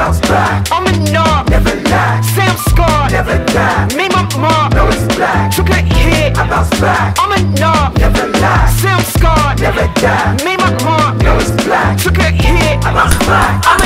bounce back. I'm a knob, never lie. Sam Scott, never die. Made my mark, no it's black. Took a hit, I bounce back. I'm a knob, never lie. Sam Scott, never die. Made my mark, no it's black. Took a hit, I bounce back. I'm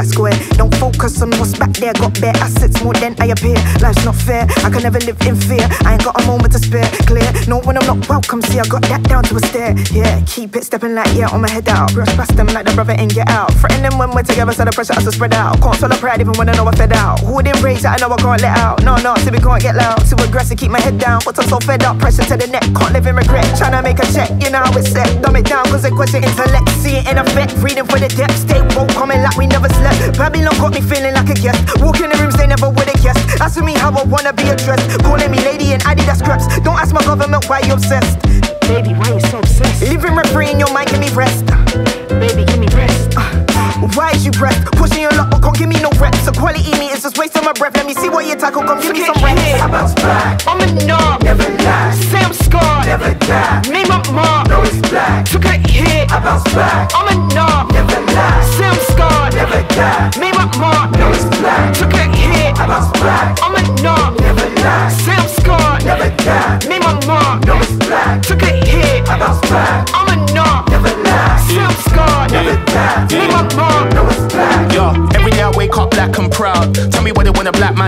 black square? Don't focus on what's back there. Got bare assets more than I appear. Life's not fair, I can never live in fear. I ain't got a moment to spare. Clear, no when I'm not welcome. See, I got that down to a stare. Yeah, keep it stepping like yeah, on my head out. Brush past them like the brother and get out. Threaten them when we're together, so the pressure has to spread out. Can't swallow pride even when I know I fed out. Who wouldn't rage that I know I can't let out? No, no, see we can't get loud. Too aggressive, keep my head down. But I'm so fed up, pressure to the neck. Can't live in regret. Tryna make a check, you know how it's set. Dumb it down, cause it question intellect. See it in effect, reading for the depth. Stay woke, coming like we never slept. Babylon got me feeling like a guest. Walk in the rooms they never would have guessed. Asking me how I wanna be addressed. Calling me lady and Adidas scraps. Don't ask my government why you obsessed. Baby, why you so obsessed? Living rent free in your mind, give me rest. Baby, give me rest. Uh, why is you breath? Pushing your luck, but can't give me no reps. So quality me is just wasting my breath. Let me see what you tackle, come give me some reps. I bounce back. I'm a knob,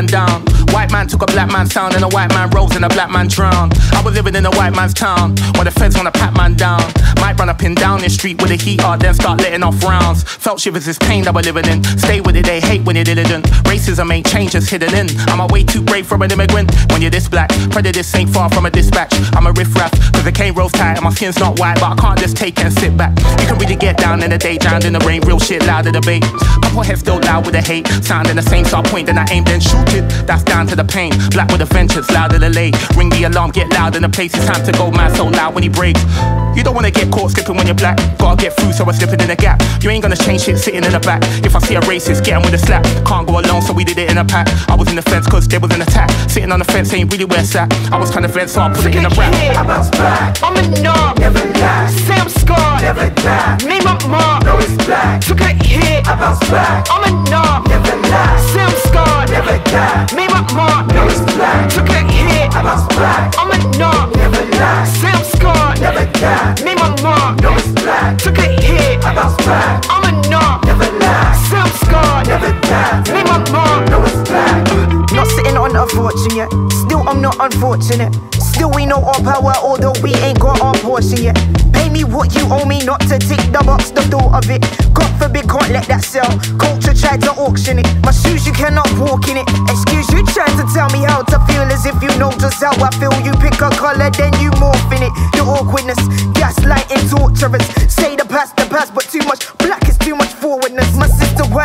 down. Man took a black man's sound and a white man rose and a black man drowned. I was living in a white man's town where the feds wanna pat man down. Might run up and down the street with a heat out, then start letting off rounds. Felt shivers this pain that we're living in. Stay with it, they hate when it didn't. Racism ain't change, just hidden in. I'm a way too brave for an immigrant. When you're this black, prejudice ain't far from a dispatch. I'm a riff raff, cause the cane rolls tight and my skin's not white, but I can't just take it and sit back. You can really get down in the day, drowned in the rain, real shit, louder debate. Couple heads still loud with the hate, sounding the same, so I point, then I aim, then shoot it. That's down to the pain. Black with a vengeance, louder than late. Ring the alarm, get loud in the place. It's time to go mad, so loud when he breaks. You don't wanna get caught slipping when you're black. Gotta get through, so I'm slipping in a gap. You ain't gonna change shit sitting in the back. If I see a racist, get him with a slap. Can't go alone, so we did it in a pack. I was in the fence, cause there was an attack. Sitting on the fence ain't really where it's at. I was to vent, so I put it in a rap. I bounce back. I'm a knob, never lie. Sam Scott, never die. Made my mark, no it's black. Took a hit, I bounce back. I'm Still, we know our power, although we ain't got our portion yet. Pay me what you owe me, not to tick the box, the thought of it. God forbid, can't let that sell. Culture tried to auction it. My shoes, you cannot walk in it. Excuse you, trying to tell me how to feel as if you know just how I feel. You pick a color, then you morph in it. The awkwardness, gaslighting, torturers.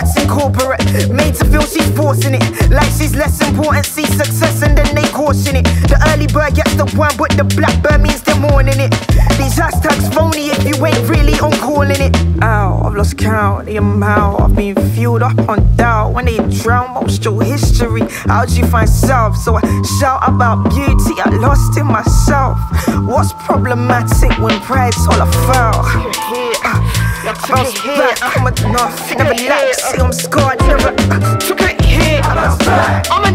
Sister works in corporate, made to feel she's forcing it. Like she's less important, see success and then they caution it. The early bird gets the worm, but the blackbird means they're mourning it. These hashtags phony if you ain't really on calling it. Ow, I've lost count, the amount I've been fueled up on doubt. When they drown most your history, how'd you find self? So I shout about beauty, I lost in myself. What's problematic when pride's all I felt? Bounce back, I'm enough, never relax, see I'm scarred, never Took a hit, I bounce back. I'm a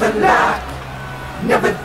never lie, never